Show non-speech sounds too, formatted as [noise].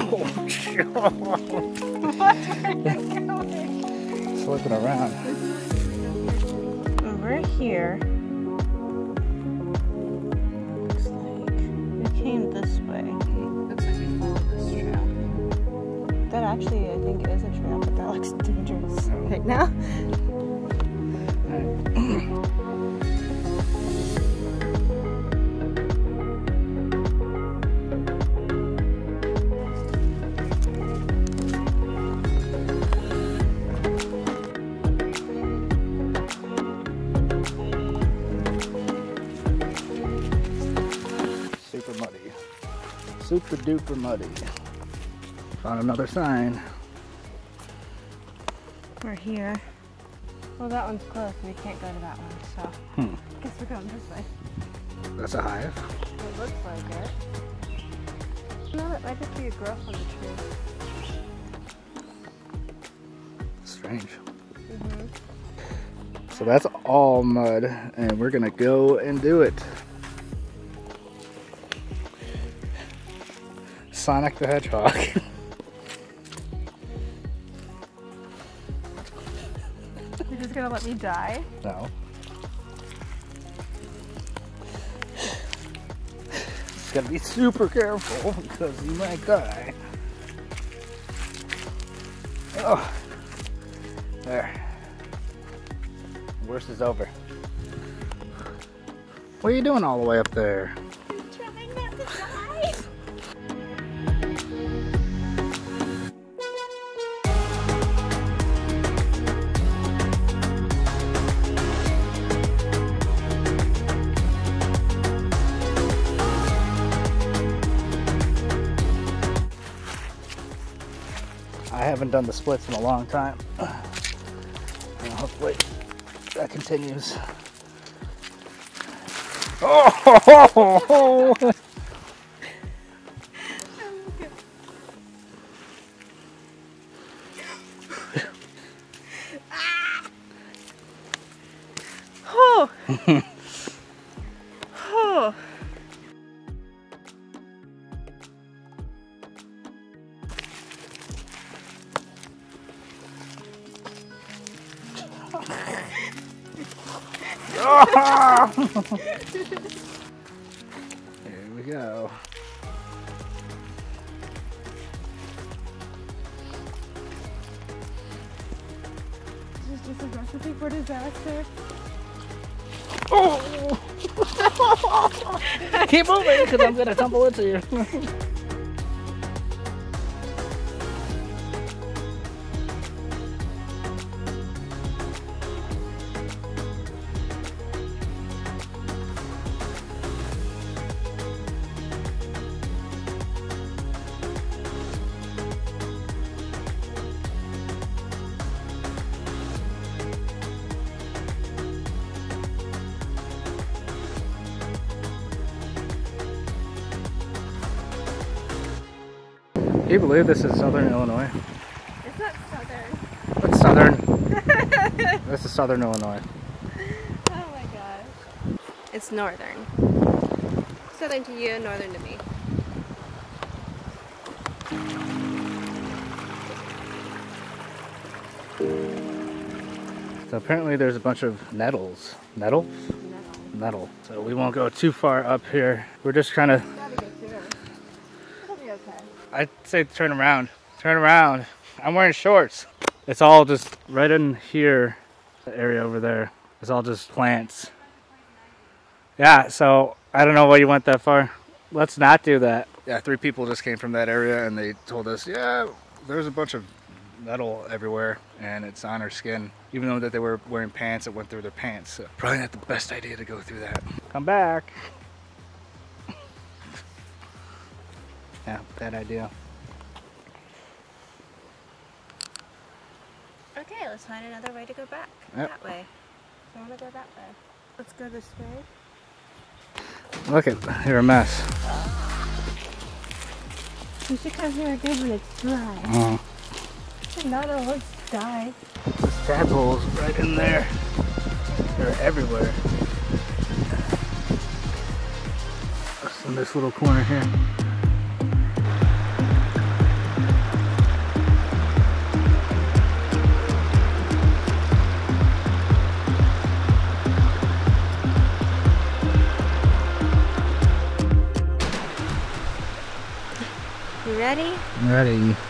Oh, Slipping around. We're here. Looks like we came this way. Looks like we followed this trail. That actually, I think, is a trail, but that looks dangerous oh. right now. Super duper muddy. Found another sign. We're here. Well, that one's closed. We can't go to that one, so Hmm. guess we're going this way. That's a hive. It looks like it. No, it might just be a growth on the tree. Strange. Mm-hmm. So that's all mud, and we're gonna go and do it. Sonic the Hedgehog. [laughs] You're just gonna let me die? no. Just gotta be super careful because you might die. Oh, there. Worst is over. What are you doing all the way up there? I haven't done the splits in a long time. [clears throat] And hopefully that continues. Oh! Oh. [laughs] [laughs] Here we go. This is just a recipe for disaster. Oh! [laughs] Keep moving because I'm gonna tumble into you. [laughs] Can you believe this is Southern Illinois? It's not southern. What's Southern? [laughs] this is Southern Illinois. Oh my gosh. It's northern. Southern to you, northern to me. So apparently there's a bunch of nettles. Nettle? No. Nettle. So we won't go too far up here. We're just kind to, Gotta get through. It'll be okay. I'd say turn around. Turn around. I'm wearing shorts. It's all just right in here, the area over there. It's all just plants. Yeah, so I don't know why you went that far. Let's not do that. Yeah, three people just came from that area and they told us, yeah, there's a bunch of nettle everywhere and it's on her skin. Even though that they were wearing pants, it went through their pants. So probably not the best idea to go through that. Come back. Yeah, bad idea. Okay, let's find another way to go back. Yep. That way. I want to go that way. Let's go this way. Look at, you're a mess. You should come here again when it's dry. Oh, Not all let's die. there's tadpoles right in there. They're everywhere. Just in this little corner here. Ready? I'm ready.